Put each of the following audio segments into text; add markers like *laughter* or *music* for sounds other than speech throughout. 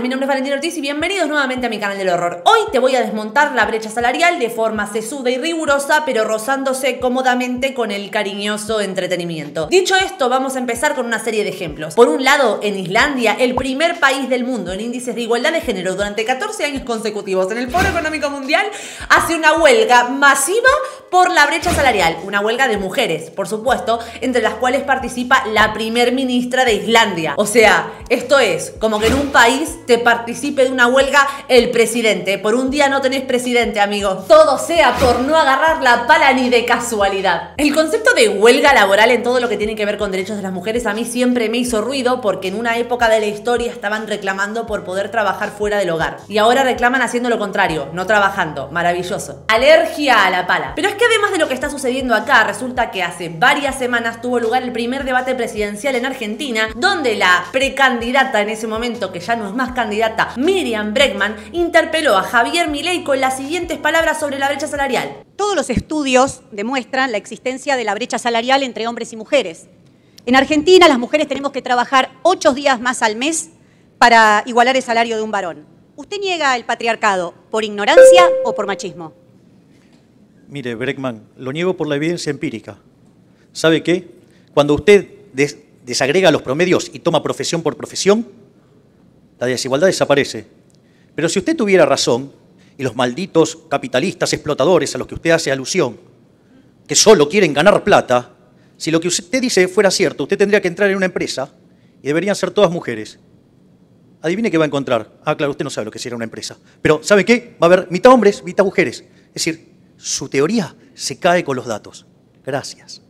mi nombre es Valentina Ortiz y bienvenidos nuevamente a mi canal del horror. Hoy te voy a desmontar la brecha salarial de forma sesuda y rigurosa, pero rozándose cómodamente con el cariñoso entretenimiento. Dicho esto, vamos a empezar con una serie de ejemplos. Por un lado, en Islandia, el primer país del mundo en índices de igualdad de género durante 14 años consecutivos en el Foro Económico Mundial, hace una huelga masiva por la brecha salarial. Una huelga de mujeres, por supuesto, entre las cuales participa la primer ministra de Islandia. O sea, esto es como que en un país te participe de una huelga el presidente. Por un día no tenés presidente, amigo. Todo sea por no agarrar la pala ni de casualidad. El concepto de huelga laboral en todo lo que tiene que ver con derechos de las mujeres a mí siempre me hizo ruido porque en una época de la historia estaban reclamando por poder trabajar fuera del hogar. Y ahora reclaman haciendo lo contrario, no trabajando. Maravilloso. Alergia a la pala. Pero es además de lo que está sucediendo acá, resulta que hace varias semanas tuvo lugar el primer debate presidencial en Argentina, donde la precandidata en ese momento, que ya no es más candidata, Miriam Bregman, interpeló a Javier Milei con las siguientes palabras sobre la brecha salarial. Todos los estudios demuestran la existencia de la brecha salarial entre hombres y mujeres. En Argentina las mujeres tenemos que trabajar ocho días más al mes para igualar el salario de un varón. ¿Usted niega el patriarcado por ignorancia o por machismo? Mire, Breckman, lo niego por la evidencia empírica. ¿Sabe qué? Cuando usted desagrega los promedios y toma profesión por profesión, la desigualdad desaparece. Pero si usted tuviera razón, y los malditos capitalistas explotadores a los que usted hace alusión, que solo quieren ganar plata, si lo que usted dice fuera cierto, usted tendría que entrar en una empresa y deberían ser todas mujeres. Adivine qué va a encontrar. Ah, claro, usted no sabe lo que sería una empresa. Pero, ¿sabe qué? Va a haber mitad hombres, mitad mujeres. Es decir, su teoría se cae con los datos. Gracias.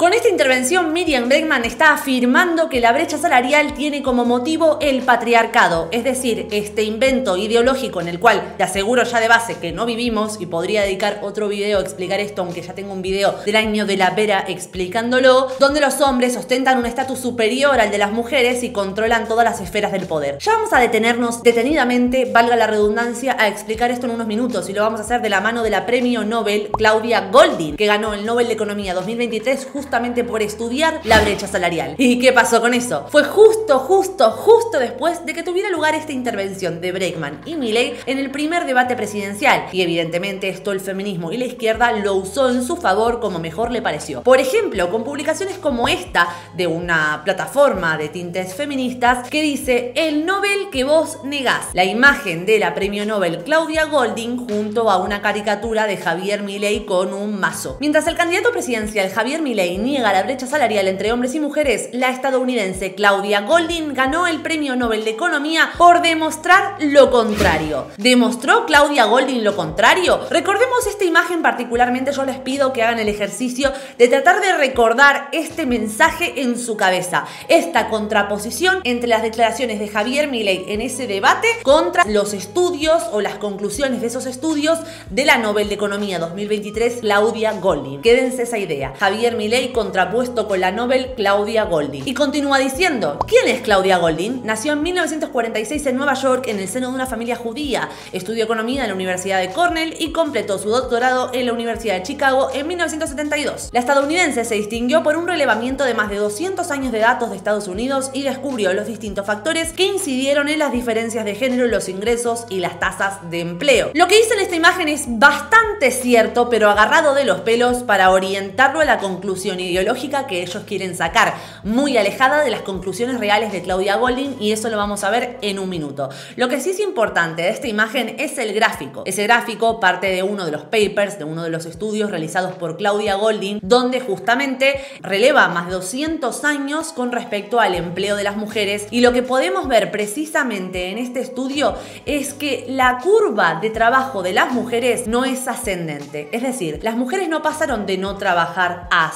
Con esta intervención, Miriam Bregman está afirmando que la brecha salarial tiene como motivo el patriarcado, es decir, este invento ideológico en el cual te aseguro ya de base que no vivimos y podría dedicar otro video a explicar esto, aunque ya tengo un video del año de la vera explicándolo, donde los hombres ostentan un estatus superior al de las mujeres y controlan todas las esferas del poder. Ya vamos a detenernos detenidamente, valga la redundancia, a explicar esto en unos minutos y lo vamos a hacer de la mano de la premio Nobel Claudia Goldin, que ganó el Nobel de Economía 2023 justo justamente por estudiar la brecha salarial. ¿Y qué pasó con eso? Fue justo, justo, justo después de que tuviera lugar esta intervención de Breckman y Milley en el primer debate presidencial. Y evidentemente esto el feminismo y la izquierda lo usó en su favor como mejor le pareció. Por ejemplo, con publicaciones como esta de una plataforma de tintes feministas que dice el Nobel que vos negás. La imagen de la premio Nobel Claudia Golding junto a una caricatura de Javier Milei con un mazo. Mientras el candidato presidencial Javier Milei niega la brecha salarial entre hombres y mujeres, la estadounidense Claudia Goldin ganó el Premio Nobel de Economía por demostrar lo contrario. ¿Demostró Claudia Goldin lo contrario? Recordemos esta imagen particularmente, yo les pido que hagan el ejercicio de tratar de recordar este mensaje en su cabeza, esta contraposición entre las declaraciones de Javier Milei en ese debate contra los estudios o las conclusiones de esos estudios de la Nobel de Economía 2023 Claudia Goldin. Quédense esa idea. Javier Milei contrapuesto con la Nobel Claudia Goldin. Y continúa diciendo, ¿quién es Claudia Goldin? Nació en 1946 en Nueva York en el seno de una familia judía. Estudió economía en la Universidad de Cornell y completó su doctorado en la Universidad de Chicago en 1972. La estadounidense se distinguió por un relevamiento de más de 200 años de datos de Estados Unidos y descubrió los distintos factores que incidieron en las diferencias de género los ingresos y las tasas de empleo. Lo que dice en esta imagen es bastante cierto, pero agarrado de los pelos para orientarlo a la conclusión ideológica que ellos quieren sacar, muy alejada de las conclusiones reales de Claudia Golding y eso lo vamos a ver en un minuto. Lo que sí es importante de esta imagen es el gráfico. Ese gráfico parte de uno de los papers, de uno de los estudios realizados por Claudia Golding, donde justamente releva más de 200 años con respecto al empleo de las mujeres y lo que podemos ver precisamente en este estudio es que la curva de trabajo de las mujeres no es ascendente. Es decir, las mujeres no pasaron de no trabajar a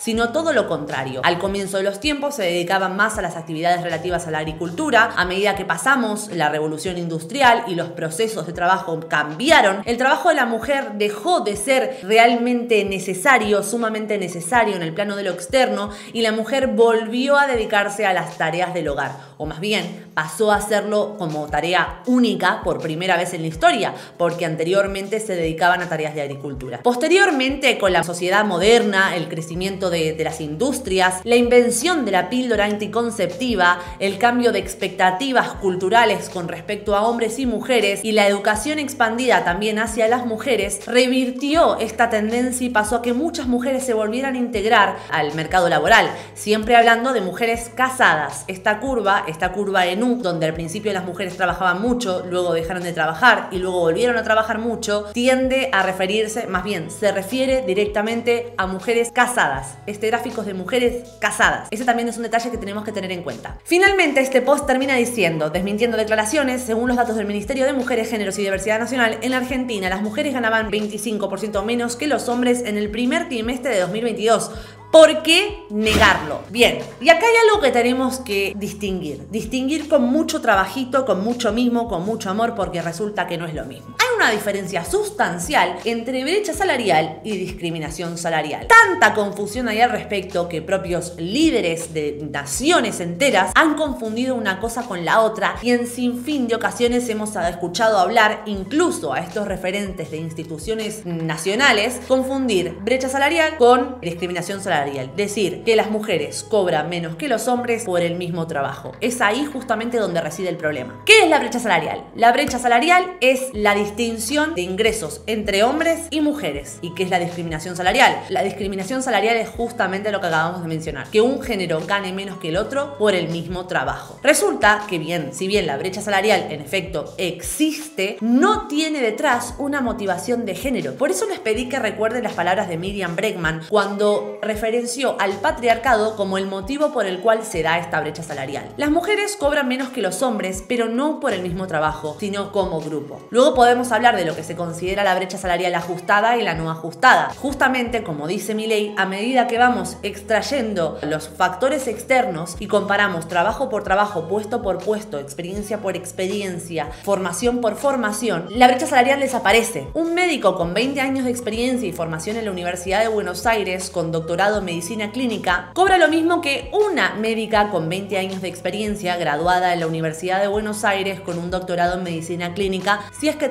sino todo lo contrario. Al comienzo de los tiempos se dedicaban más a las actividades relativas a la agricultura. A medida que pasamos la revolución industrial y los procesos de trabajo cambiaron, el trabajo de la mujer dejó de ser realmente necesario, sumamente necesario en el plano de lo externo, y la mujer volvió a dedicarse a las tareas del hogar. O más bien pasó a hacerlo como tarea única por primera vez en la historia, porque anteriormente se dedicaban a tareas de agricultura. Posteriormente, con la sociedad moderna, el crecimiento de, de las industrias, la invención de la píldora anticonceptiva, el cambio de expectativas culturales con respecto a hombres y mujeres y la educación expandida también hacia las mujeres, revirtió esta tendencia y pasó a que muchas mujeres se volvieran a integrar al mercado laboral, siempre hablando de mujeres casadas. Esta curva, esta curva en U, donde al principio las mujeres trabajaban mucho, luego dejaron de trabajar y luego volvieron a trabajar mucho, tiende a referirse, más bien, se refiere directamente a mujeres casadas. Este gráfico es de mujeres casadas. Ese también es un detalle que tenemos que tener en cuenta. Finalmente, este post termina diciendo, desmintiendo declaraciones, según los datos del Ministerio de Mujeres, Géneros y Diversidad Nacional, en la Argentina las mujeres ganaban 25% menos que los hombres en el primer trimestre de 2022. ¿Por qué negarlo? Bien, y acá hay algo que tenemos que distinguir. Distinguir con mucho trabajito, con mucho mismo, con mucho amor, porque resulta que no es lo mismo. Una diferencia sustancial entre brecha salarial y discriminación salarial. Tanta confusión hay al respecto que propios líderes de naciones enteras han confundido una cosa con la otra y en sinfín de ocasiones hemos escuchado hablar incluso a estos referentes de instituciones nacionales confundir brecha salarial con discriminación salarial Decir que las mujeres cobran menos que los hombres por el mismo trabajo. Es ahí justamente donde reside el problema. ¿Qué es la brecha salarial? La brecha salarial es la distinción de ingresos entre hombres y mujeres. ¿Y qué es la discriminación salarial? La discriminación salarial es justamente lo que acabamos de mencionar, que un género gane menos que el otro por el mismo trabajo. Resulta que bien, si bien la brecha salarial en efecto existe, no tiene detrás una motivación de género. Por eso les pedí que recuerden las palabras de Miriam Bregman cuando refería al patriarcado como el motivo por el cual se da esta brecha salarial. Las mujeres cobran menos que los hombres, pero no por el mismo trabajo, sino como grupo. Luego podemos hablar de lo que se considera la brecha salarial ajustada y la no ajustada. Justamente, como dice mi ley, a medida que vamos extrayendo los factores externos y comparamos trabajo por trabajo, puesto por puesto, experiencia por experiencia, formación por formación, la brecha salarial desaparece. Un médico con 20 años de experiencia y formación en la Universidad de Buenos Aires con doctorado medicina clínica, cobra lo mismo que una médica con 20 años de experiencia graduada en la Universidad de Buenos Aires con un doctorado en medicina clínica si es que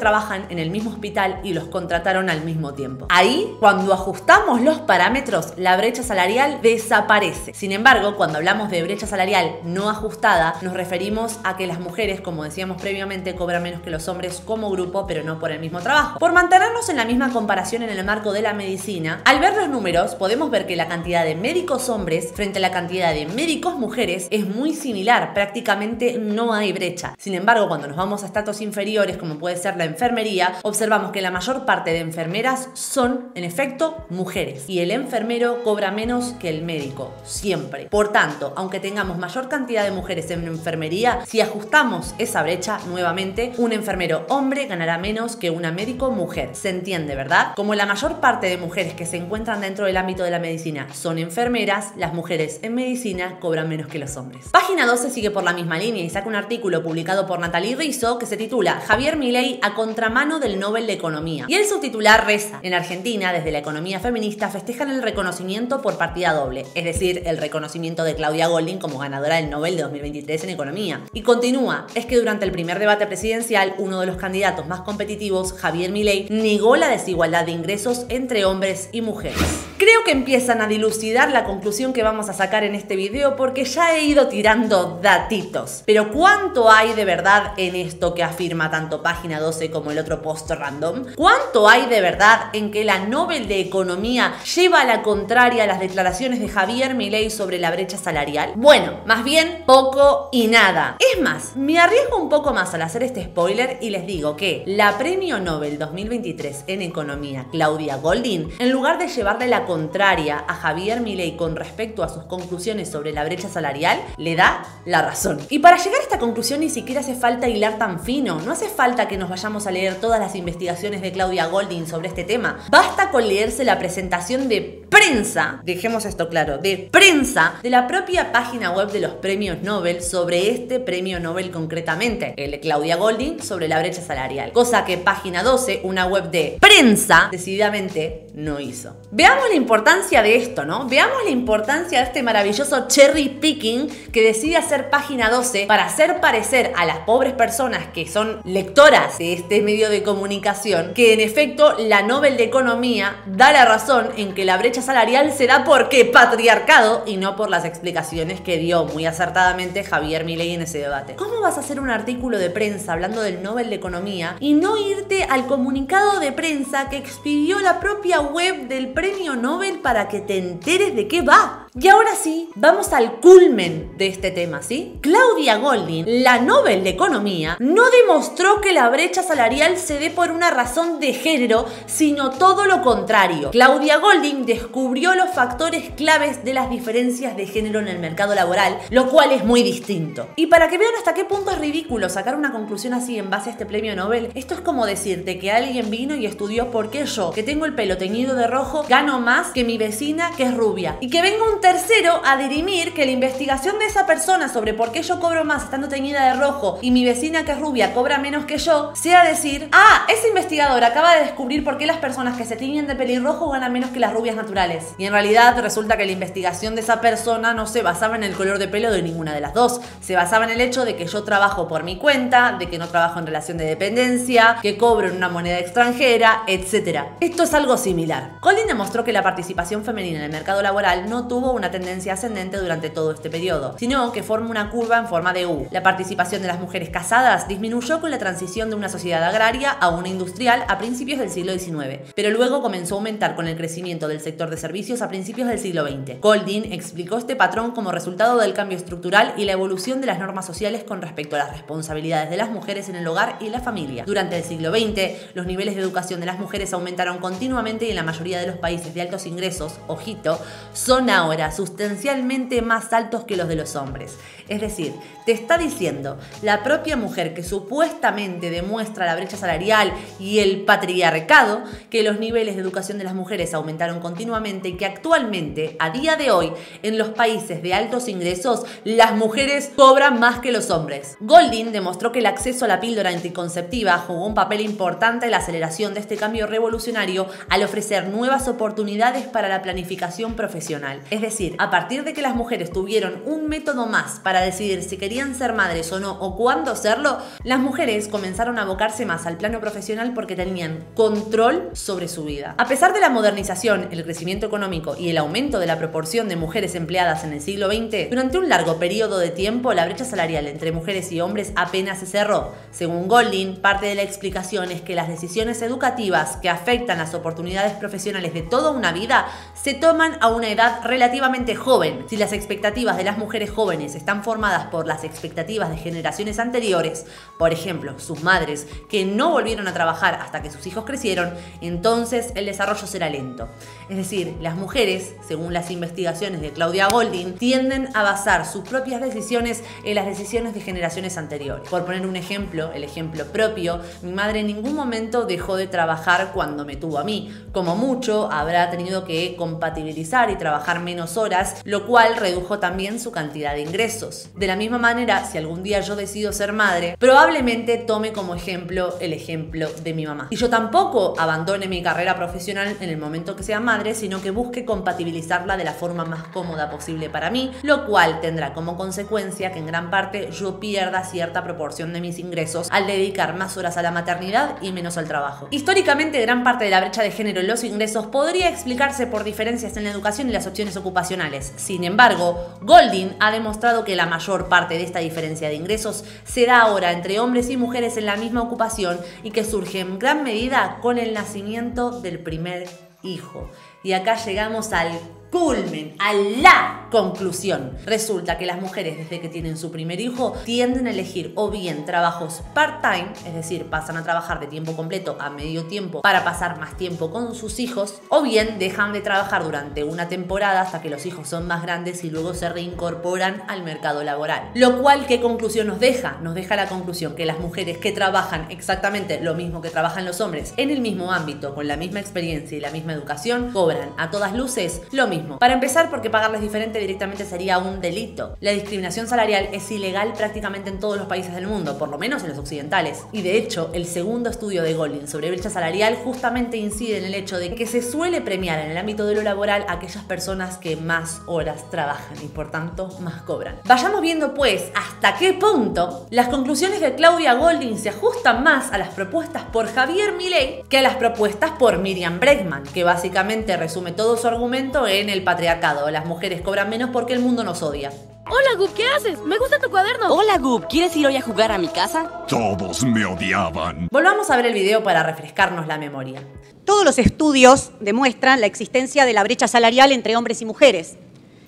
en el mismo hospital y los contrataron al mismo tiempo. Ahí, cuando ajustamos los parámetros, la brecha salarial desaparece. Sin embargo, cuando hablamos de brecha salarial no ajustada, nos referimos a que las mujeres, como decíamos previamente, cobran menos que los hombres como grupo, pero no por el mismo trabajo. Por mantenernos en la misma comparación en el marco de la medicina, al ver los números podemos ver que la cantidad de médicos hombres frente a la cantidad de médicos mujeres es muy similar, prácticamente no hay brecha. Sin embargo, cuando nos vamos a estatus inferiores, como puede ser la enfermería, observamos que la mayor parte de enfermeras son, en efecto, mujeres. Y el enfermero cobra menos que el médico, siempre. Por tanto, aunque tengamos mayor cantidad de mujeres en enfermería, si ajustamos esa brecha nuevamente, un enfermero hombre ganará menos que una médico mujer. Se entiende, ¿verdad? Como la mayor parte de mujeres que se encuentran dentro del ámbito de la medicina son enfermeras, las mujeres en medicina cobran menos que los hombres. Página 12 sigue por la misma línea y saca un artículo publicado por Natalie Rizzo que se titula Javier Milei a contramano del Nobel de Economía. Y el subtitular reza, en Argentina, desde la economía feminista, festejan el reconocimiento por partida doble, es decir, el reconocimiento de Claudia Golding como ganadora del Nobel de 2023 en economía. Y continúa, es que durante el primer debate presidencial, uno de los candidatos más competitivos, Javier Milei, negó la desigualdad de ingresos entre hombres y mujeres. Creo que empiezan a dilucidar la conclusión que vamos a sacar en este video porque ya he ido tirando datitos. Pero ¿cuánto hay de verdad en esto que afirma tanto página 12 como el otro post random? ¿Cuánto hay de verdad en que la Nobel de Economía lleva a la contraria las declaraciones de Javier Milei sobre la brecha salarial? Bueno, más bien poco y nada. Es más, me arriesgo un poco más al hacer este spoiler y les digo que la Premio Nobel 2023 en Economía, Claudia Goldin, en lugar de llevarle la contraria a Javier Milei con respecto a sus conclusiones sobre la brecha salarial, le da la razón. Y para llegar a esta conclusión ni siquiera hace falta hilar tan fino, no hace falta que nos vayamos a leer todas las investigaciones de Claudia Golding sobre este tema. Basta con leerse la presentación de prensa, dejemos esto claro, de prensa de la propia página web de los premios Nobel sobre este premio Nobel concretamente, el de Claudia Golding sobre la brecha salarial. Cosa que página 12, una web de prensa, decididamente no hizo. Veamos la importancia de esto, ¿no? Veamos la importancia de este maravilloso cherry picking que decide hacer página 12 para hacer parecer a las pobres personas que son lectoras de este medio de comunicación que en efecto la Nobel de Economía da la razón en que la brecha salarial se da porque patriarcado y no por las explicaciones que dio muy acertadamente Javier Milei en ese debate. ¿Cómo vas a hacer un artículo de prensa hablando del Nobel de Economía y no irte al comunicado de prensa que expidió la propia web del premio Nobel para que te enteres de qué va? Y ahora sí, vamos al culmen de este tema, ¿sí? Claudia Goldin, la Nobel de Economía, no demostró que la brecha salarial se dé por una razón de género, sino todo lo contrario. Claudia Goldin descubrió los factores claves de las diferencias de género en el mercado laboral, lo cual es muy distinto. Y para que vean hasta qué punto es ridículo sacar una conclusión así en base a este premio Nobel, esto es como decirte que alguien vino y estudió por qué yo, que tengo el pelo teñido de rojo, gano más que mi vecina que es rubia. Y que venga un tercero a dirimir que la investigación de esa persona sobre por qué yo cobro más estando teñida de rojo y mi vecina que es rubia cobra menos que yo, sea decir, ah, ese investigador acaba de descubrir por qué las personas que se tiñen de pelirrojo ganan menos que las rubias naturales. Y en realidad resulta que la investigación de esa persona no se basaba en el color de pelo de ninguna de las dos. Se basaba en el hecho de que yo trabajo por mi cuenta, de que no trabajo en relación de dependencia, que cobro en una moneda extranjera, etc. Esto es algo similar. Colin demostró que la participación femenina en el mercado laboral no tuvo una tendencia ascendente durante todo este periodo, sino que forma una curva en forma de U. La participación de las mujeres casadas disminuyó con la transición de una sociedad agraria a una industrial a principios del siglo XIX, pero luego comenzó a aumentar con el crecimiento del sector de servicios a principios del siglo XX. Goldin explicó este patrón como resultado del cambio estructural y la evolución de las normas sociales con respecto a las responsabilidades de las mujeres en el hogar y la familia. Durante el siglo XX, los niveles de educación de las mujeres aumentaron continuamente y en la mayoría de los países de altos ingresos, ojito, son ahora sustancialmente más altos que los de los hombres. Es decir, te está diciendo la propia mujer que supuestamente demuestra la brecha salarial y el patriarcado que los niveles de educación de las mujeres aumentaron continuamente y que actualmente, a día de hoy, en los países de altos ingresos, las mujeres cobran más que los hombres. Golding demostró que el acceso a la píldora anticonceptiva jugó un papel importante en la aceleración de este cambio revolucionario al ofrecer nuevas oportunidades para la planificación profesional. Es decir, a partir de que las mujeres tuvieron un método más para decidir si querían ser madres o no o cuándo serlo, las mujeres comenzaron a abocarse más al plano profesional porque tenían control sobre su vida. A pesar de la modernización, el crecimiento económico y el aumento de la proporción de mujeres empleadas en el siglo XX, durante un largo periodo de tiempo la brecha salarial entre mujeres y hombres apenas se cerró. Según Golding, parte de la explicación es que las decisiones educativas que afectan las oportunidades profesionales de toda una vida se toman a una edad relativamente joven, si las expectativas de las mujeres jóvenes están formadas por las expectativas de generaciones anteriores, por ejemplo, sus madres, que no volvieron a trabajar hasta que sus hijos crecieron, entonces el desarrollo será lento. Es decir, las mujeres, según las investigaciones de Claudia Golding, tienden a basar sus propias decisiones en las decisiones de generaciones anteriores. Por poner un ejemplo, el ejemplo propio, mi madre en ningún momento dejó de trabajar cuando me tuvo a mí. Como mucho, habrá tenido que compatibilizar y trabajar menos horas, lo cual redujo también su cantidad de ingresos. De la misma manera, si algún día yo decido ser madre, probablemente tome como ejemplo el ejemplo de mi mamá. Y yo tampoco abandone mi carrera profesional en el momento que sea madre, sino que busque compatibilizarla de la forma más cómoda posible para mí, lo cual tendrá como consecuencia que en gran parte yo pierda cierta proporción de mis ingresos al dedicar más horas a la maternidad y menos al trabajo. Históricamente, gran parte de la brecha de género en los ingresos podría explicarse por diferencias en la educación y las opciones sin embargo, Golding ha demostrado que la mayor parte de esta diferencia de ingresos se da ahora entre hombres y mujeres en la misma ocupación y que surge en gran medida con el nacimiento del primer hijo. Y acá llegamos al culmen, a la conclusión. Resulta que las mujeres desde que tienen su primer hijo tienden a elegir o bien trabajos part-time, es decir, pasan a trabajar de tiempo completo a medio tiempo para pasar más tiempo con sus hijos, o bien dejan de trabajar durante una temporada hasta que los hijos son más grandes y luego se reincorporan al mercado laboral. Lo cual, ¿qué conclusión nos deja? Nos deja la conclusión que las mujeres que trabajan exactamente lo mismo que trabajan los hombres en el mismo ámbito, con la misma experiencia y la misma educación, cobran a todas luces lo mismo Para empezar, porque pagarles diferente directamente sería un delito. La discriminación salarial es ilegal prácticamente en todos los países del mundo, por lo menos en los occidentales. Y de hecho, el segundo estudio de Golding sobre brecha salarial justamente incide en el hecho de que se suele premiar en el ámbito de lo laboral a aquellas personas que más horas trabajan y por tanto más cobran. Vayamos viendo pues hasta qué punto las conclusiones de Claudia Golding se ajustan más a las propuestas por Javier Milei que a las propuestas por Miriam Bregman, que básicamente resume todo su argumento en el patriarcado. Las mujeres cobran menos porque el mundo nos odia. Hola, Gub, ¿qué haces? Me gusta tu cuaderno. Hola, Gub, ¿quieres ir hoy a jugar a mi casa? Todos me odiaban. Volvamos a ver el video para refrescarnos la memoria. Todos los estudios demuestran la existencia de la brecha salarial entre hombres y mujeres.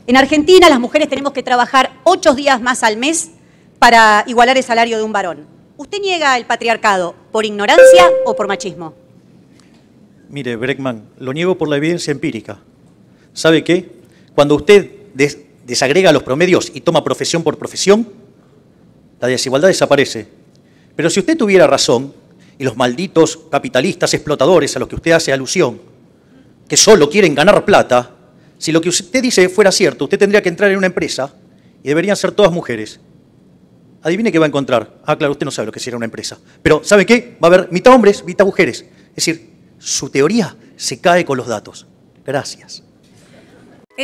En Argentina las mujeres tenemos que trabajar ocho días más al mes para igualar el salario de un varón. ¿Usted niega el patriarcado por ignorancia o por machismo? Mire, Breckman, lo niego por la evidencia empírica. ¿Sabe qué? Cuando usted des- desagrega los promedios y toma profesión por profesión, la desigualdad desaparece. Pero si usted tuviera razón, y los malditos capitalistas explotadores a los que usted hace alusión, que solo quieren ganar plata, si lo que usted dice fuera cierto, usted tendría que entrar en una empresa y deberían ser todas mujeres. Adivine qué va a encontrar. Ah, claro, usted no sabe lo que sería una empresa. Pero, ¿sabe qué? Va a haber mitad hombres, mitad mujeres. Es decir, su teoría se cae con los datos. Gracias.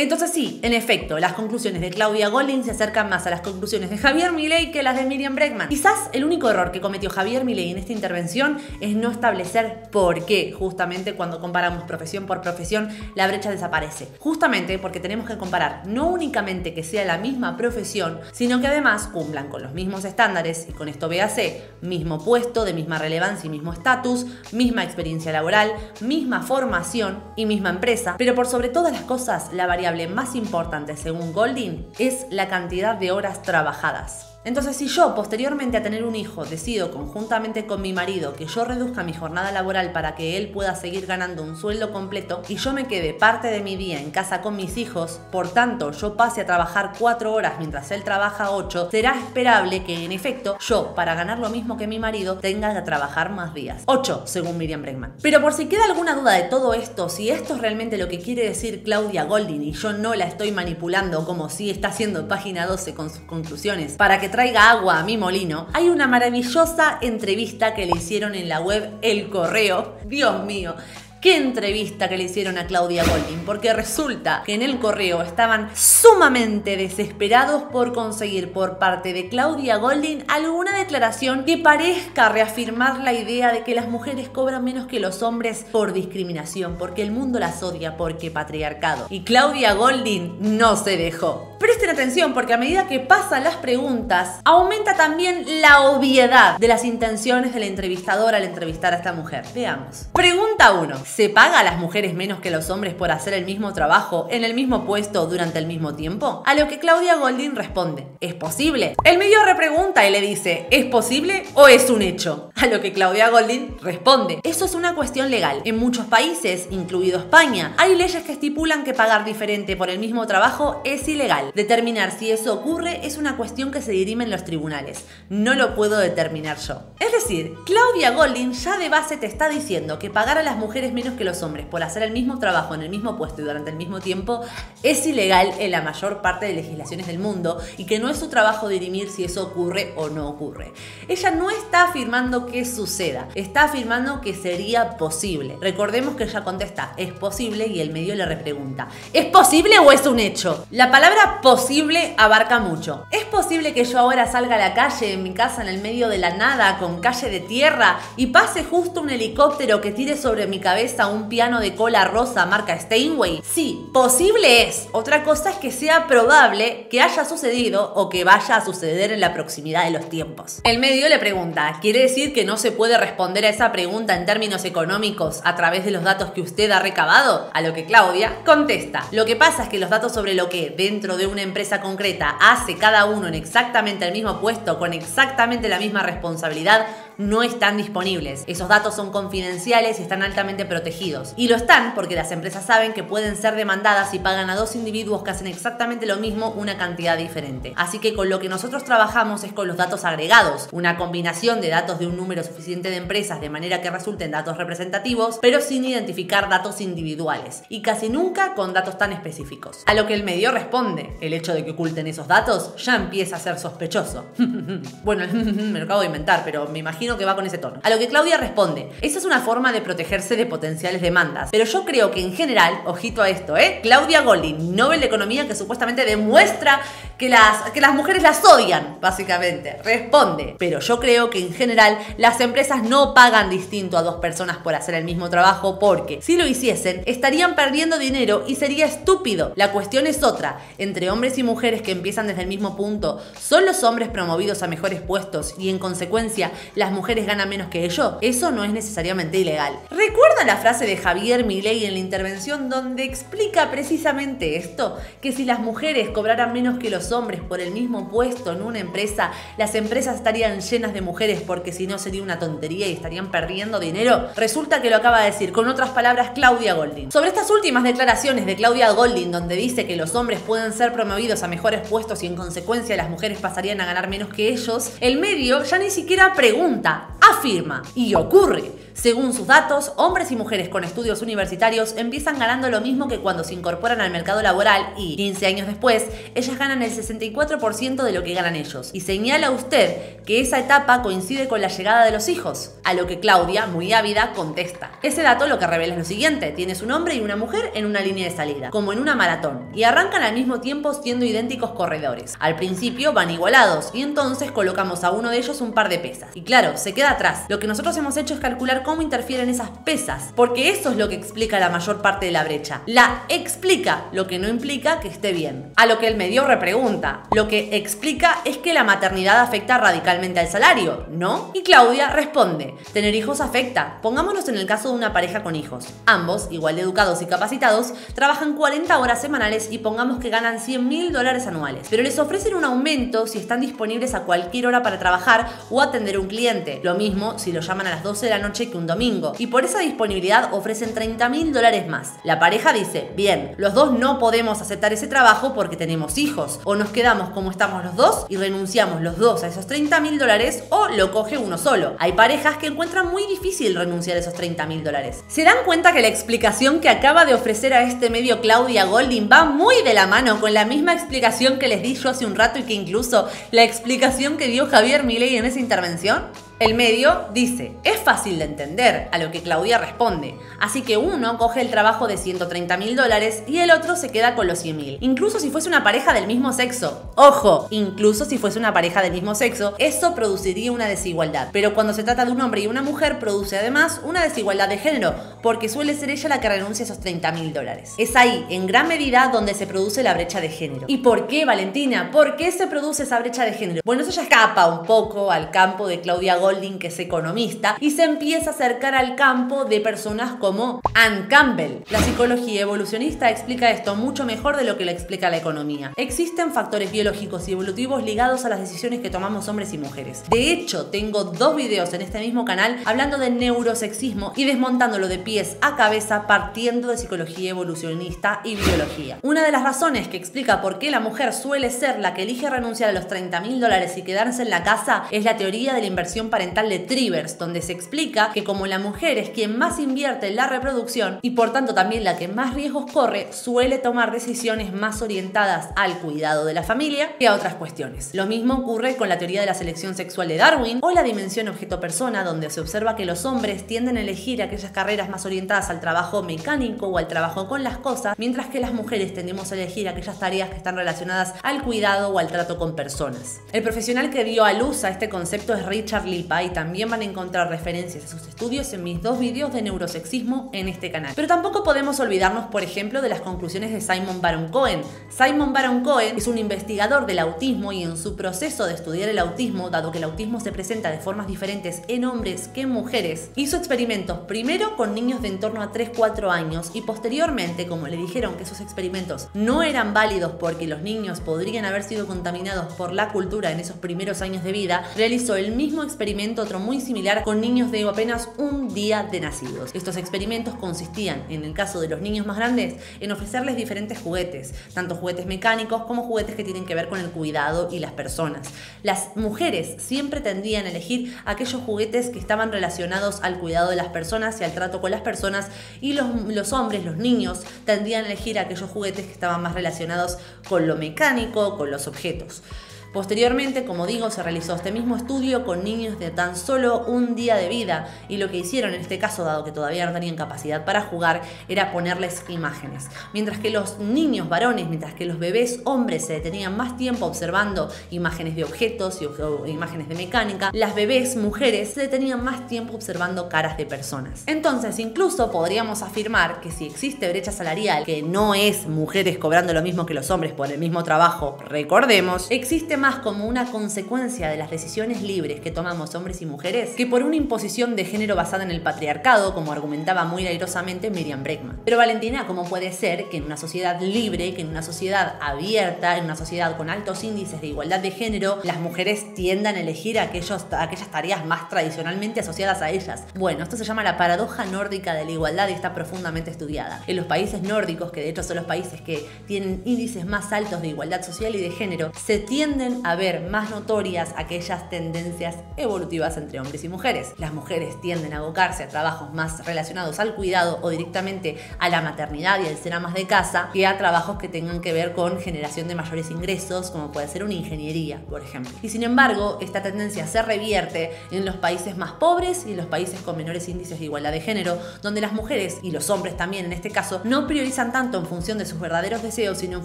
Entonces sí, en efecto, las conclusiones de Claudia Golding se acercan más a las conclusiones de Javier Milei que las de Miriam Bregman. Quizás el único error que cometió Javier Milei en esta intervención es no establecer por qué, justamente cuando comparamos profesión por profesión, la brecha desaparece. Justamente porque tenemos que comparar no únicamente que sea la misma profesión, sino que además cumplan con los mismos estándares, y con esto véase, mismo puesto, de misma relevancia y mismo estatus, misma experiencia laboral, misma formación y misma empresa, pero por sobre todas las cosas, la más importante según Golding es la cantidad de horas trabajadas. Entonces, si yo posteriormente a tener un hijo decido conjuntamente con mi marido que yo reduzca mi jornada laboral para que él pueda seguir ganando un sueldo completo y yo me quede parte de mi día en casa con mis hijos, por tanto yo pase a trabajar cuatro horas mientras él trabaja ocho, será esperable que en efecto yo, para ganar lo mismo que mi marido, tenga que trabajar más días. 8, según Miriam Bregman. Pero por si queda alguna duda de todo esto, si esto es realmente lo que quiere decir Claudia Golding y yo no la estoy manipulando como si está haciendo página 12 con sus conclusiones para que traiga agua a mi molino, hay una maravillosa entrevista que le hicieron en la web El Correo. Dios mío. Qué entrevista que le hicieron a Claudia Golding, porque resulta que en el correo estaban sumamente desesperados por conseguir por parte de Claudia Golding alguna declaración que parezca reafirmar la idea de que las mujeres cobran menos que los hombres por discriminación, porque el mundo las odia, porque patriarcado. Y Claudia Golding no se dejó. Presten atención porque a medida que pasan las preguntas, aumenta también la obviedad de las intenciones de la entrevistadora al entrevistar a esta mujer. Veamos. Pregunta 1. ¿Se paga a las mujeres menos que los hombres por hacer el mismo trabajo en el mismo puesto durante el mismo tiempo? A lo que Claudia Golding responde, ¿es posible? El medio repregunta y le dice, ¿es posible o es un hecho? A lo que Claudia Golding responde, eso es una cuestión legal. En muchos países, incluido España, hay leyes que estipulan que pagar diferente por el mismo trabajo es ilegal. Determinar si eso ocurre es una cuestión que se dirime en los tribunales. No lo puedo determinar yo. Es decir, Claudia Golding ya de base te está diciendo que pagar a las mujeres menos que los hombres por hacer el mismo trabajo en el mismo puesto y durante el mismo tiempo es ilegal en la mayor parte de legislaciones del mundo y que no es su trabajo dirimir si eso ocurre o no ocurre. Ella no está afirmando que suceda, está afirmando que sería posible. Recordemos que ella contesta, es posible y el medio le repregunta, ¿es posible o es un hecho? La palabra posible abarca mucho. ¿Es posible que yo ahora salga a la calle en mi casa en el medio de la nada con calle de tierra y pase justo un helicóptero que tire sobre mi cabeza un piano de cola rosa marca Steinway? Sí, posible es. Otra cosa es que sea probable que haya sucedido o que vaya a suceder en la proximidad de los tiempos. El medio le pregunta, ¿quiere decir que no se puede responder a esa pregunta en términos económicos a través de los datos que usted ha recabado? A lo que Claudia contesta, lo que pasa es que los datos sobre lo que dentro de una empresa concreta hace cada uno en exactamente el mismo puesto con exactamente la misma responsabilidad no están disponibles. Esos datos son confidenciales y están altamente protegidos. Y lo están porque las empresas saben que pueden ser demandadas y pagan a dos individuos que hacen exactamente lo mismo una cantidad diferente. Así que con lo que nosotros trabajamos es con los datos agregados, una combinación de datos de un número suficiente de empresas de manera que resulten datos representativos, pero sin identificar datos individuales y casi nunca con datos tan específicos. A lo que el medio responde, el hecho de que oculten esos datos ya empieza a ser sospechoso. *laughs* bueno, *laughs* me lo acabo de inventar, pero me imagino que va con ese tono. A lo que Claudia responde, esa es una forma de protegerse de potenciales demandas, pero yo creo que en general, ojito a esto, ¿eh? Claudia Golding, Nobel de Economía que supuestamente demuestra que las, que las mujeres las odian, básicamente. Responde, pero yo creo que en general las empresas no pagan distinto a dos personas por hacer el mismo trabajo porque si lo hiciesen estarían perdiendo dinero y sería estúpido. La cuestión es otra, entre hombres y mujeres que empiezan desde el mismo punto, ¿son los hombres promovidos a mejores puestos y en consecuencia las mujeres ganan menos que ellos? Eso no es necesariamente ilegal. ¿Recuerda la frase de Javier Milei en la intervención donde explica precisamente esto? Que si las mujeres cobraran menos que los hombres por el mismo puesto en una empresa, las empresas estarían llenas de mujeres porque si no sería una tontería y estarían perdiendo dinero. Resulta que lo acaba de decir, con otras palabras, Claudia Golding. Sobre estas últimas declaraciones de Claudia Golding, donde dice que los hombres pueden ser promovidos a mejores puestos y en consecuencia las mujeres pasarían a ganar menos que ellos, el medio ya ni siquiera pregunta, afirma y ocurre. Según sus datos, hombres y mujeres con estudios universitarios empiezan ganando lo mismo que cuando se incorporan al mercado laboral y, 15 años después, ellas ganan el 64% de lo que ganan ellos. Y señala usted que esa etapa coincide con la llegada de los hijos, a lo que Claudia, muy ávida, contesta. Ese dato lo que revela es lo siguiente, tienes un hombre y una mujer en una línea de salida, como en una maratón, y arrancan al mismo tiempo siendo idénticos corredores. Al principio van igualados y entonces colocamos a uno de ellos un par de pesas. Y claro, se queda atrás. Lo que nosotros hemos hecho es calcular cómo interfieren esas pesas, porque eso es lo que explica la mayor parte de la brecha. La explica, lo que no implica que esté bien. A lo que el medio repregunta, lo que explica es que la maternidad afecta radicalmente al salario, ¿no? Y Claudia responde, tener hijos afecta. Pongámonos en el caso de una pareja con hijos. Ambos, igual de educados y capacitados, trabajan 40 horas semanales y pongamos que ganan 100 mil dólares anuales, pero les ofrecen un aumento si están disponibles a cualquier hora para trabajar o atender un cliente. Lo mismo si lo llaman a las 12 de la noche un domingo. Y por esa disponibilidad ofrecen 30 mil dólares más. La pareja dice, bien, los dos no podemos aceptar ese trabajo porque tenemos hijos. O nos quedamos como estamos los dos y renunciamos los dos a esos 30 mil dólares o lo coge uno solo. Hay parejas que encuentran muy difícil renunciar a esos 30 mil dólares. ¿Se dan cuenta que la explicación que acaba de ofrecer a este medio Claudia Golding va muy de la mano con la misma explicación que les di yo hace un rato y que incluso la explicación que dio Javier Milei en esa intervención? El medio dice, es fácil de entender, a lo que Claudia responde, así que uno coge el trabajo de 130 mil dólares y el otro se queda con los 100 mil, incluso si fuese una pareja del mismo sexo. Ojo, incluso si fuese una pareja del mismo sexo, eso produciría una desigualdad, pero cuando se trata de un hombre y una mujer produce además una desigualdad de género, porque suele ser ella la que renuncia a esos 30 mil dólares. Es ahí, en gran medida, donde se produce la brecha de género. ¿Y por qué, Valentina? ¿Por qué se produce esa brecha de género? Bueno, eso ya escapa un poco al campo de Claudia Golding, que es economista, y se empieza a acercar al campo de personas como Ann Campbell. La psicología evolucionista explica esto mucho mejor de lo que lo explica la economía. Existen factores biológicos y evolutivos ligados a las decisiones que tomamos hombres y mujeres. De hecho, tengo dos videos en este mismo canal hablando de neurosexismo y desmontándolo de pies a cabeza partiendo de psicología evolucionista y biología. Una de las razones que explica por qué la mujer suele ser la que elige renunciar a los 30 mil dólares y quedarse en la casa es la teoría de la inversión parental de Trivers, donde se explica que como la mujer es quien más invierte en la reproducción y por tanto también la que más riesgos corre, suele tomar decisiones más orientadas al cuidado de la familia que a otras cuestiones. Lo mismo ocurre con la teoría de la selección sexual de Darwin o la dimensión objeto-persona, donde se observa que los hombres tienden a elegir aquellas carreras más orientadas al trabajo mecánico o al trabajo con las cosas, mientras que las mujeres tendemos a elegir aquellas tareas que están relacionadas al cuidado o al trato con personas. El profesional que dio a luz a este concepto es Richard Y también van a encontrar referencias a sus estudios en mis dos vídeos de neurosexismo en este canal. Pero tampoco podemos olvidarnos, por ejemplo, de las conclusiones de Simon Baron Cohen. Simon Baron Cohen es un investigador del autismo y en su proceso de estudiar el autismo, dado que el autismo se presenta de formas diferentes en hombres que en mujeres, hizo experimentos primero con niños de en torno a 3-4 años y posteriormente, como le dijeron que esos experimentos no eran válidos porque los niños podrían haber sido contaminados por la cultura en esos primeros años de vida, realizó el mismo experimento otro muy similar, con niños de apenas un día de nacidos. Estos experimentos consistían, en el caso de los niños más grandes, en ofrecerles diferentes juguetes, tanto juguetes mecánicos como juguetes que tienen que ver con el cuidado y las personas. Las mujeres siempre tendían a elegir aquellos juguetes que estaban relacionados al cuidado de las personas y al trato con las personas y los, los hombres, los niños, tendían a elegir aquellos juguetes que estaban más relacionados con lo mecánico, con los objetos. Posteriormente, como digo, se realizó este mismo estudio con niños de tan solo un día de vida y lo que hicieron en este caso, dado que todavía no tenían capacidad para jugar, era ponerles imágenes. Mientras que los niños varones, mientras que los bebés hombres se detenían más tiempo observando imágenes de objetos y imágenes de mecánica, las bebés mujeres se detenían más tiempo observando caras de personas. Entonces, incluso podríamos afirmar que si existe brecha salarial, que no es mujeres cobrando lo mismo que los hombres por el mismo trabajo, recordemos, existe más como una consecuencia de las decisiones libres que tomamos hombres y mujeres que por una imposición de género basada en el patriarcado, como argumentaba muy airosamente Miriam Breckman. Pero Valentina, ¿cómo puede ser que en una sociedad libre, que en una sociedad abierta, en una sociedad con altos índices de igualdad de género, las mujeres tiendan a elegir aquellos, aquellas tareas más tradicionalmente asociadas a ellas? Bueno, esto se llama la paradoja nórdica de la igualdad y está profundamente estudiada. En los países nórdicos, que de hecho son los países que tienen índices más altos de igualdad social y de género, se tienden a ver más notorias aquellas tendencias evolutivas entre hombres y mujeres. Las mujeres tienden a abocarse a trabajos más relacionados al cuidado o directamente a la maternidad y al ser amas de casa que a trabajos que tengan que ver con generación de mayores ingresos, como puede ser una ingeniería, por ejemplo. Y sin embargo, esta tendencia se revierte en los países más pobres y en los países con menores índices de igualdad de género, donde las mujeres y los hombres también en este caso no priorizan tanto en función de sus verdaderos deseos, sino en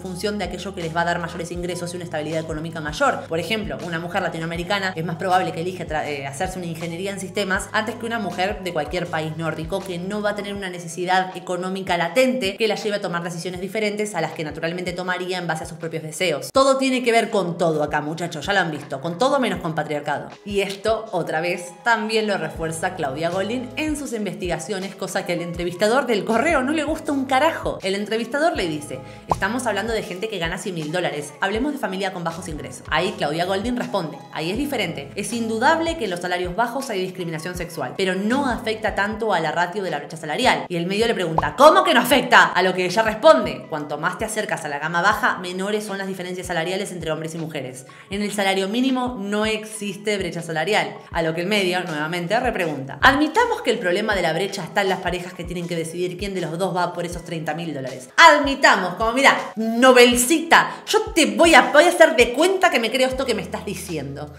función de aquello que les va a dar mayores ingresos y una estabilidad económica mayor por ejemplo, una mujer latinoamericana es más probable que elige eh, hacerse una ingeniería en sistemas antes que una mujer de cualquier país nórdico que no va a tener una necesidad económica latente que la lleve a tomar decisiones diferentes a las que naturalmente tomaría en base a sus propios deseos. Todo tiene que ver con todo acá, muchachos, ya lo han visto, con todo menos con patriarcado. Y esto, otra vez, también lo refuerza Claudia Goldin en sus investigaciones, cosa que al entrevistador del correo no le gusta un carajo. El entrevistador le dice, estamos hablando de gente que gana 100 mil dólares, hablemos de familia con bajos ingresos. Ahí Claudia Goldin responde, ahí es diferente. Es indudable que en los salarios bajos hay discriminación sexual, pero no afecta tanto a la ratio de la brecha salarial. Y el medio le pregunta, ¿cómo que no afecta? A lo que ella responde, cuanto más te acercas a la gama baja, menores son las diferencias salariales entre hombres y mujeres. En el salario mínimo no existe brecha salarial. A lo que el medio nuevamente repregunta. Admitamos que el problema de la brecha está en las parejas que tienen que decidir quién de los dos va por esos 30 mil dólares. Admitamos, como mira, novelcita, yo te voy a, voy a hacer de cuenta que me creo esto que me estás diciendo.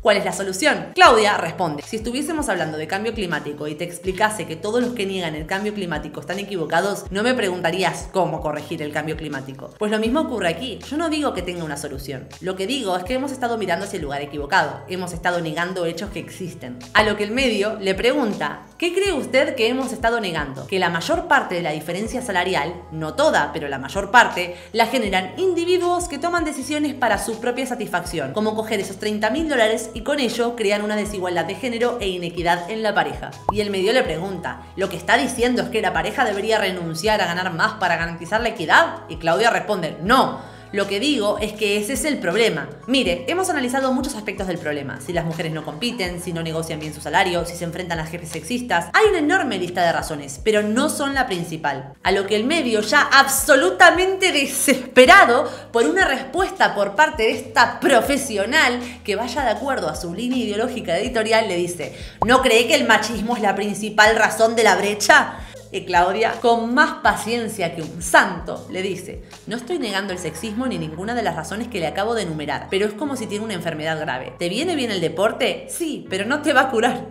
¿Cuál es la solución? Claudia responde, si estuviésemos hablando de cambio climático y te explicase que todos los que niegan el cambio climático están equivocados, no me preguntarías cómo corregir el cambio climático. Pues lo mismo ocurre aquí, yo no digo que tenga una solución, lo que digo es que hemos estado mirando hacia el lugar equivocado, hemos estado negando hechos que existen. A lo que el medio le pregunta, ¿qué cree usted que hemos estado negando? Que la mayor parte de la diferencia salarial, no toda, pero la mayor parte, la generan individuos que toman decisiones para su propia satisfacción, como coger esos 30 mil dólares y con ello crean una desigualdad de género e inequidad en la pareja. Y el medio le pregunta, ¿lo que está diciendo es que la pareja debería renunciar a ganar más para garantizar la equidad? Y Claudia responde, no. Lo que digo es que ese es el problema. Mire, hemos analizado muchos aspectos del problema. Si las mujeres no compiten, si no negocian bien su salario, si se enfrentan a jefes sexistas. Hay una enorme lista de razones, pero no son la principal. A lo que el medio, ya absolutamente desesperado por una respuesta por parte de esta profesional que vaya de acuerdo a su línea ideológica editorial, le dice, ¿no cree que el machismo es la principal razón de la brecha? Y Claudia, con más paciencia que un santo, le dice, no estoy negando el sexismo ni ninguna de las razones que le acabo de enumerar, pero es como si tiene una enfermedad grave. ¿Te viene bien el deporte? Sí, pero no te va a curar.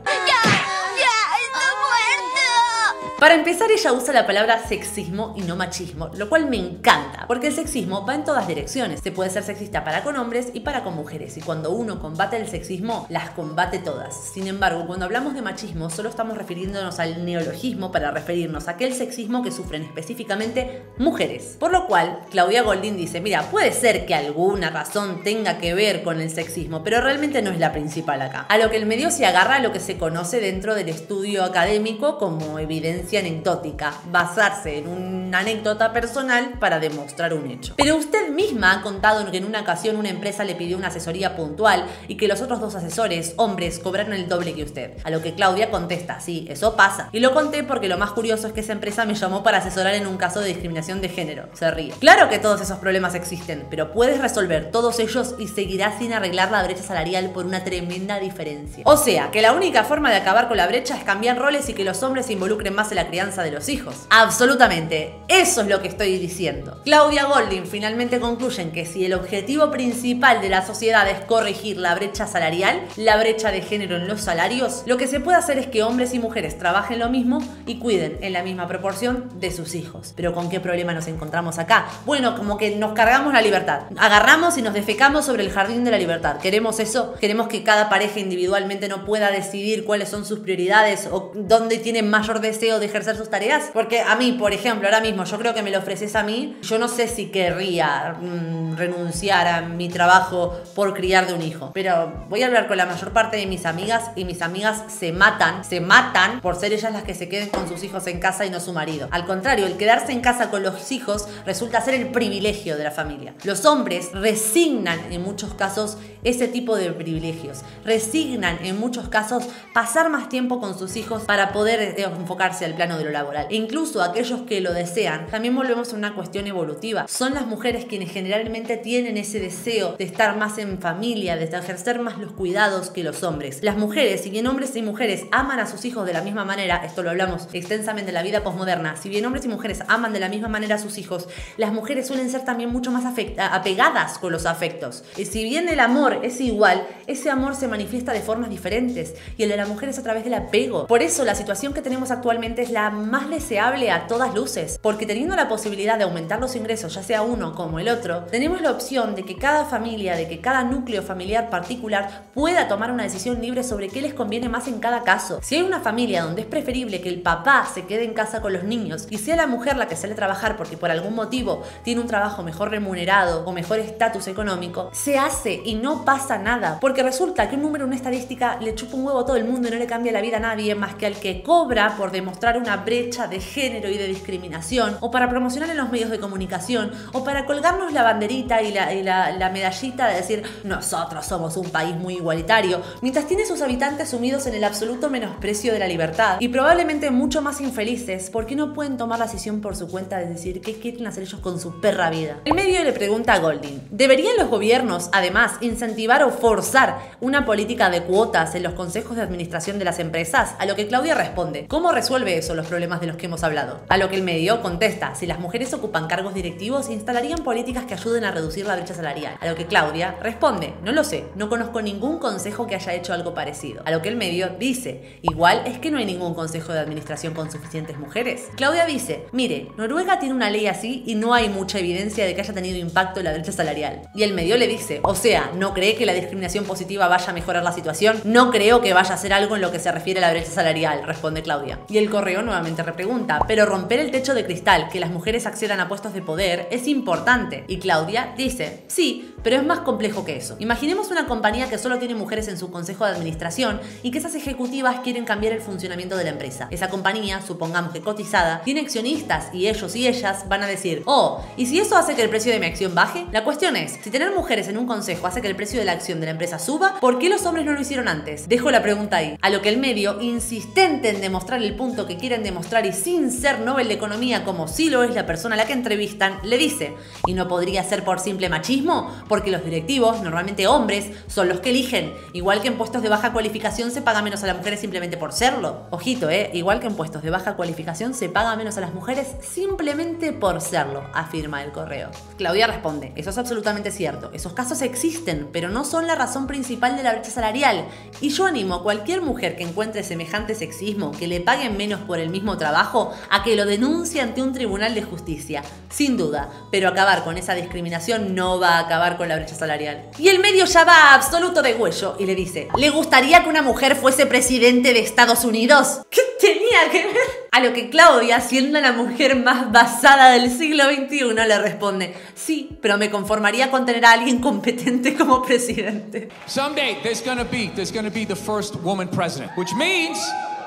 Para empezar, ella usa la palabra sexismo y no machismo, lo cual me encanta, porque el sexismo va en todas direcciones. Se puede ser sexista para con hombres y para con mujeres, y cuando uno combate el sexismo, las combate todas. Sin embargo, cuando hablamos de machismo, solo estamos refiriéndonos al neologismo para referirnos a aquel sexismo que sufren específicamente mujeres. Por lo cual, Claudia Goldin dice, mira, puede ser que alguna razón tenga que ver con el sexismo, pero realmente no es la principal acá. A lo que el medio se agarra a lo que se conoce dentro del estudio académico como evidencia anecdótica, basarse en una anécdota personal para demostrar un hecho. Pero usted misma ha contado que en una ocasión una empresa le pidió una asesoría puntual y que los otros dos asesores, hombres, cobraron el doble que usted. A lo que Claudia contesta, sí, eso pasa. Y lo conté porque lo más curioso es que esa empresa me llamó para asesorar en un caso de discriminación de género. Se ríe. Claro que todos esos problemas existen, pero puedes resolver todos ellos y seguirás sin arreglar la brecha salarial por una tremenda diferencia. O sea, que la única forma de acabar con la brecha es cambiar roles y que los hombres se involucren más en la crianza de los hijos. Absolutamente, eso es lo que estoy diciendo. Claudia Golding finalmente concluyen que si el objetivo principal de la sociedad es corregir la brecha salarial, la brecha de género en los salarios, lo que se puede hacer es que hombres y mujeres trabajen lo mismo y cuiden en la misma proporción de sus hijos. Pero ¿con qué problema nos encontramos acá? Bueno, como que nos cargamos la libertad. Agarramos y nos defecamos sobre el jardín de la libertad. ¿Queremos eso? ¿Queremos que cada pareja individualmente no pueda decidir cuáles son sus prioridades o dónde tiene mayor deseo de ejercer sus tareas? Porque a mí, por ejemplo, ahora mismo yo creo que me lo ofreces a mí, yo no sé si querría mm, renunciar a mi trabajo por criar de un hijo. Pero voy a hablar con la mayor parte de mis amigas y mis amigas se matan, se matan por ser ellas las que se queden con sus hijos en casa y no su marido. Al contrario, el quedarse en casa con los hijos resulta ser el privilegio de la familia. Los hombres resignan en muchos casos ese tipo de privilegios. Resignan en muchos casos pasar más tiempo con sus hijos para poder eh, enfocarse al plano de lo laboral. E incluso aquellos que lo desean, también volvemos a una cuestión evolutiva. Son las mujeres quienes generalmente tienen ese deseo de estar más en familia, de ejercer más los cuidados que los hombres. Las mujeres, si bien hombres y mujeres aman a sus hijos de la misma manera, esto lo hablamos extensamente en la vida posmoderna, si bien hombres y mujeres aman de la misma manera a sus hijos, las mujeres suelen ser también mucho más apegadas con los afectos. Y si bien el amor es igual, ese amor se manifiesta de formas diferentes y el de la mujer es a través del apego. Por eso la situación que tenemos actualmente es la más deseable a todas luces, porque teniendo la posibilidad de aumentar los ingresos, ya sea uno como el otro, tenemos la opción de que cada familia, de que cada núcleo familiar particular pueda tomar una decisión libre sobre qué les conviene más en cada caso. Si hay una familia donde es preferible que el papá se quede en casa con los niños y sea la mujer la que sale a trabajar porque por algún motivo tiene un trabajo mejor remunerado o mejor estatus económico, se hace y no pasa nada, porque resulta que un número, una estadística le chupa un huevo a todo el mundo y no le cambia la vida a nadie más que al que cobra por demostrar una brecha de género y de discriminación o para promocionar en los medios de comunicación o para colgarnos la banderita y la, y la, la medallita de decir nosotros somos un país muy igualitario, mientras tiene sus habitantes sumidos en el absoluto menosprecio de la libertad y probablemente mucho más infelices porque no pueden tomar la decisión por su cuenta de decir qué quieren hacer ellos con su perra vida. El medio le pregunta a Golding, ¿deberían los gobiernos además incentivar o forzar una política de cuotas en los consejos de administración de las empresas? A lo que Claudia responde, ¿cómo resuelve eso los problemas de los que hemos hablado? A lo que el medio contesta, si las mujeres ocupan cargos directivos, instalarían políticas que ayuden a reducir la brecha salarial. A lo que Claudia responde, no lo sé, no conozco ningún consejo que haya hecho algo parecido. A lo que el medio dice, igual es que no hay ningún consejo de administración con suficientes mujeres. Claudia dice, mire, Noruega tiene una ley así y no hay mucha evidencia de que haya tenido impacto en la brecha salarial. Y el medio le dice, o sea, ¿no cree que la discriminación positiva vaya a mejorar la situación? No creo que vaya a hacer algo en lo que se refiere a la brecha salarial, responde Claudia. Y el correo nuevamente repregunta, pero romper el techo de cristal, que las mujeres accedan a puestos de poder, es importante. Y Claudia dice, sí, pero es más complejo que eso. Imaginemos una compañía que solo tiene mujeres en su consejo de administración y que esas ejecutivas quieren cambiar el funcionamiento de la empresa. Esa compañía, supongamos que cotizada, tiene accionistas y ellos y ellas van a decir, oh, ¿y si eso hace que el precio de mi acción baje? La cuestión es, si tener mujeres en un consejo hace que el precio de la acción de la empresa suba, ¿por qué los hombres no lo hicieron antes? Dejo la pregunta ahí. A lo que el medio, insistente en demostrar el punto que quieren demostrar y sin ser Nobel de Economía como sí lo es la persona a la que entrevistan, le dice, ¿y no podría ser por simple machismo? Porque los directivos, normalmente hombres, son los que eligen. Igual que en puestos de baja cualificación se paga menos a las mujeres simplemente por serlo. Ojito, ¿eh? Igual que en puestos de baja cualificación se paga menos a las mujeres simplemente por serlo, afirma el correo. Claudia responde, eso es absolutamente cierto. Esos casos existen, pero no son la razón principal de la brecha salarial. Y yo animo a cualquier mujer que encuentre semejante sexismo, que le paguen menos por el mismo trabajo, a que lo denuncie ante un tribunal de justicia. Sin duda, pero acabar con esa discriminación no va a acabar con la brecha salarial. Y el medio ya va absoluto de huello y le dice, ¿le gustaría que una mujer fuese presidente de Estados Unidos? ¿Qué tenía que ver? A lo que Claudia, siendo la mujer más basada del siglo XXI, le responde, sí, pero me conformaría con tener a alguien competente como presidente. Someday there's gonna be there's gonna be the first woman president, which means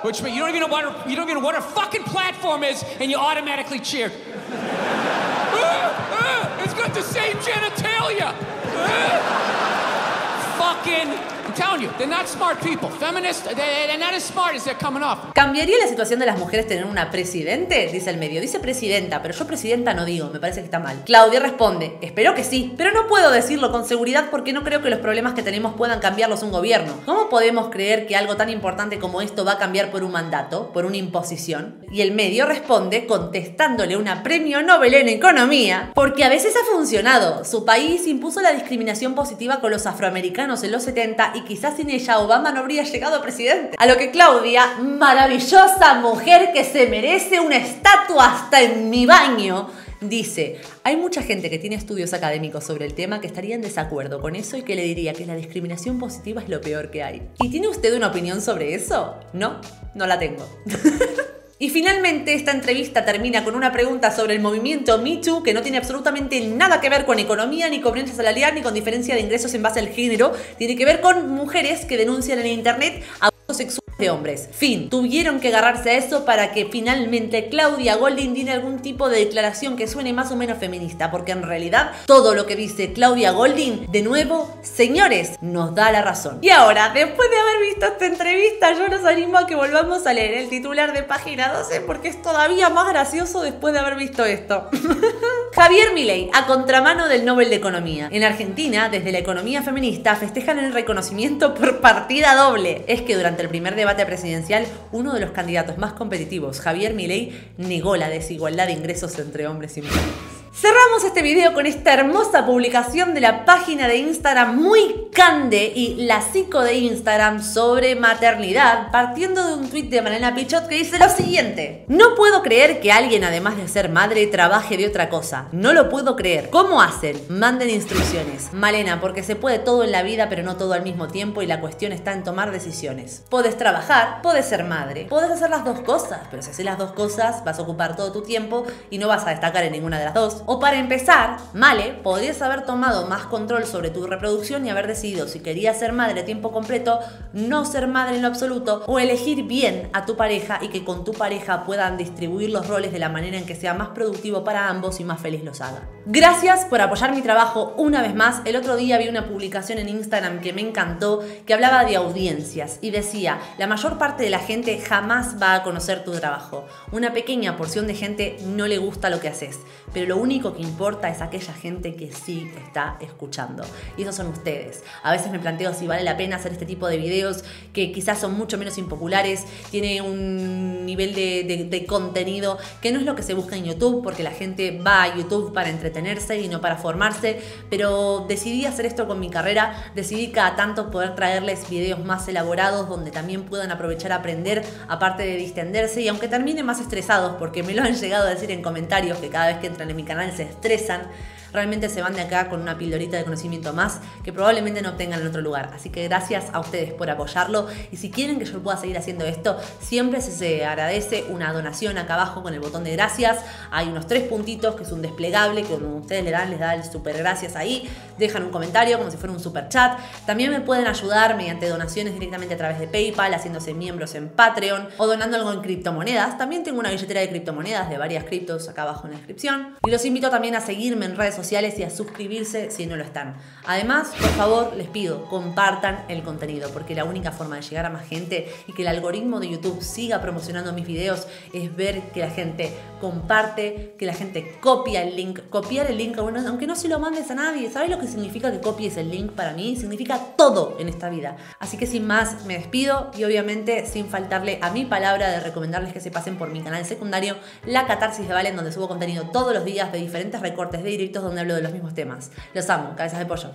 which means you don't even know what a, you don't even know what a fucking platform is, and you automatically cheer. *laughs* It's got the same genitalia. Ah. fucking ¿Cambiaría la situación de las mujeres tener una presidente? Dice el medio. Dice presidenta, pero yo presidenta no digo, me parece que está mal. Claudia responde, espero que sí, pero no puedo decirlo con seguridad porque no creo que los problemas que tenemos puedan cambiarlos un gobierno. ¿Cómo podemos creer que algo tan importante como esto va a cambiar por un mandato, por una imposición? Y el medio responde contestándole una premio Nobel en economía, porque a veces ha funcionado. Su país impuso la discriminación positiva con los afroamericanos en los 70 y quizás sin ella Obama no habría llegado a presidente. A lo que Claudia, maravillosa mujer que se merece una estatua hasta en mi baño, dice, hay mucha gente que tiene estudios académicos sobre el tema que estaría en desacuerdo con eso y que le diría que la discriminación positiva es lo peor que hay. ¿Y tiene usted una opinión sobre eso? No, no la tengo. *laughs* Y finalmente esta entrevista termina con una pregunta sobre el movimiento Me Too que no tiene absolutamente nada que ver con economía, ni con brecha salarial, ni con diferencia de ingresos en base al género. Tiene que ver con mujeres que denuncian en Internet abusos sexuales de hombres. Fin. Tuvieron que agarrarse a eso para que finalmente Claudia Golding diera algún tipo de declaración que suene más o menos feminista, porque en realidad todo lo que dice Claudia Golding, de nuevo, señores, nos da la razón. Y ahora, después de haber visto esta entrevista, yo los animo a que volvamos a leer el titular de página 12 porque es todavía más gracioso después de haber visto esto. *laughs* Javier Milei, a contramano del Nobel de Economía. En Argentina, desde la economía feminista, festejan el reconocimiento por partida doble. Es que durante el primer debate presidencial, uno de los candidatos más competitivos, Javier Milei, negó la desigualdad de ingresos entre hombres y mujeres. Cerramos este video con esta hermosa publicación de la página de Instagram muy cande y la psico de Instagram sobre maternidad, partiendo de un tweet de Malena Pichot que dice lo siguiente: No puedo creer que alguien, además de ser madre, trabaje de otra cosa. No lo puedo creer. ¿Cómo hacen? Manden instrucciones. Malena, porque se puede todo en la vida, pero no todo al mismo tiempo, y la cuestión está en tomar decisiones. Puedes trabajar, puedes ser madre, puedes hacer las dos cosas, pero si haces las dos cosas, vas a ocupar todo tu tiempo y no vas a destacar en ninguna de las dos. O para empezar, Male, podrías haber tomado más control sobre tu reproducción y haber decidido si querías ser madre a tiempo completo, no ser madre en lo absoluto, o elegir bien a tu pareja y que con tu pareja puedan distribuir los roles de la manera en que sea más productivo para ambos y más feliz los haga. Gracias por apoyar mi trabajo una vez más. El otro día vi una publicación en Instagram que me encantó, que hablaba de audiencias y decía, la mayor parte de la gente jamás va a conocer tu trabajo. Una pequeña porción de gente no le gusta lo que haces, pero lo único que importa es aquella gente que sí está escuchando. Y esos son ustedes. A veces me planteo si vale la pena hacer este tipo de videos que quizás son mucho menos impopulares, tiene un nivel de, contenido que no es lo que se busca en YouTube, porque la gente va a YouTube para entretenerse y no para formarse, pero decidí hacer esto con mi carrera, decidí cada tanto poder traerles videos más elaborados donde también puedan aprovechar a aprender, aparte de distenderse, y aunque terminen más estresados, porque me lo han llegado a decir en comentarios que cada vez que entran en mi canal se estresan, realmente se van de acá con una pildorita de conocimiento más que probablemente no obtengan en otro lugar. Así que gracias a ustedes por apoyarlo y si quieren que yo pueda seguir haciendo esto, siempre se agradece una donación acá abajo con el botón de gracias. Hay unos tres puntitos que es un desplegable que como ustedes le dan, les da el super gracias ahí. Dejan un comentario como si fuera un super chat. También me pueden ayudar mediante donaciones directamente a través de PayPal, haciéndose miembros en Patreon o donando algo en criptomonedas. También tengo una billetera de criptomonedas de varias criptos acá abajo en la descripción. Y los invito también a seguirme en redes sociales y a suscribirse si no lo están. Además, por favor, les pido, compartan el contenido, porque la única forma de llegar a más gente y que el algoritmo de YouTube siga promocionando mis videos es ver que la gente comparte, que la gente copia el link. Copiar el link, aunque no se lo mandes a nadie. ¿Sabes lo que significa que copies el link para mí? Significa todo en esta vida. Así que sin más, me despido y obviamente sin faltarle a mi palabra de recomendarles que se pasen por mi canal secundario, La Catarsis de Valen, donde subo contenido todos los días de diferentes recortes de directos donde hablo de los mismos temas. Los amo, cabezas de pollo.